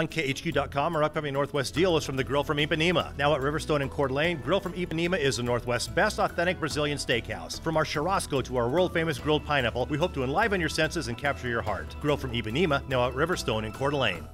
On KHQ.com, our upcoming Northwest deal is from the Grill from Ipanema. Now at Riverstone and Coeur d'Alene, Grill from Ipanema is the Northwest's best authentic Brazilian steakhouse. From our churrasco to our world famous grilled pineapple, we hope to enliven your senses and capture your heart. Grill from Ipanema, now at Riverstone and Coeur d'Alene.